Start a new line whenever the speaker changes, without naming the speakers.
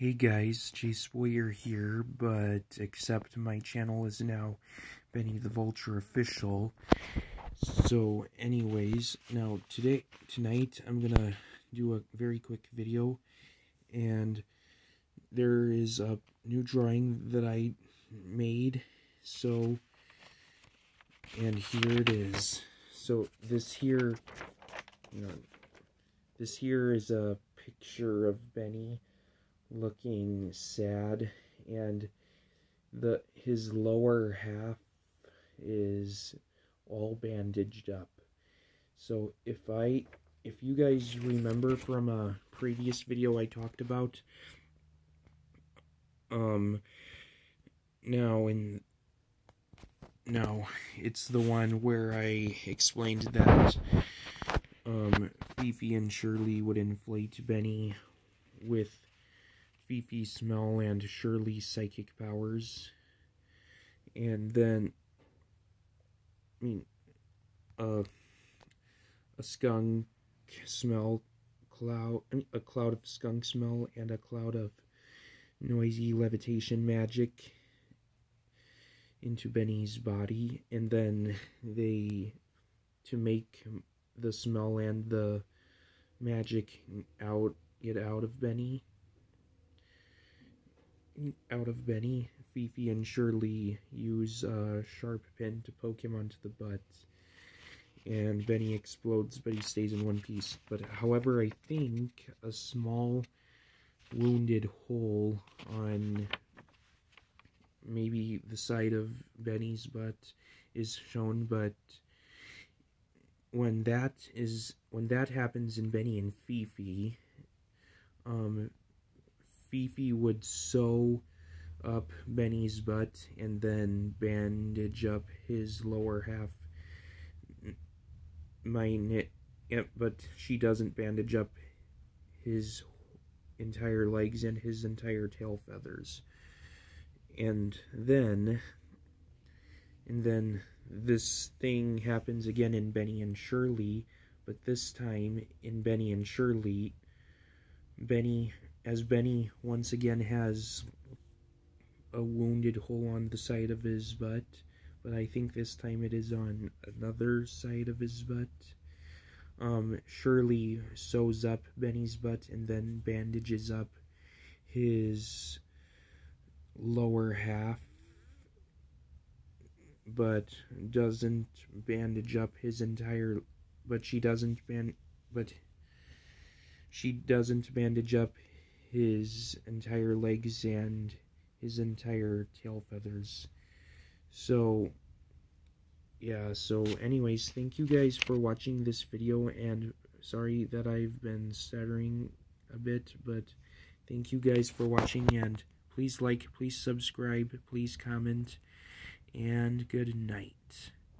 Hey guys, Chase Boyer here, but except my channel is now Benny the Vulture Official. So anyways, now today, tonight, I'm gonna do a very quick video, and there is a new drawing that I made, so, and here it is. So this here, you know, this here is a picture of Benny looking sad and the his lower half is all bandaged up. So if i if you guys remember from a previous video i talked about um now in now it's the one where i explained that um fifi and shirley would inflate benny with Fifi smell and Shirley psychic powers. And then, I mean, uh, a skunk smell cloud, I mean, a cloud of skunk smell and a cloud of noisy levitation magic into Benny's body. And then they, to make the smell and the magic out, get out of Benny, out of Benny, Fifi and Shirley use a sharp pin to poke him onto the butt. And Benny explodes, but he stays in one piece. But however, I think a small wounded hole on maybe the side of Benny's butt is shown, but when that is when that happens in Benny and Fifi, um, Fifi would sew up Benny's butt and then bandage up his lower half. My knit, but she doesn't bandage up his entire legs and his entire tail feathers. And then, and then this thing happens again in Benny and Shirley, but this time in Benny and Shirley, Benny as Benny once again has a wounded hole on the side of his butt, but I think this time it is on another side of his butt. Um, Shirley sews up Benny's butt and then bandages up his lower half, but doesn't bandage up his entire, but she doesn't band, but she doesn't bandage up his entire legs and his entire tail feathers. So, yeah, so anyways, thank you guys for watching this video, and sorry that I've been stuttering a bit, but thank you guys for watching, and please like, please subscribe, please comment, and good night.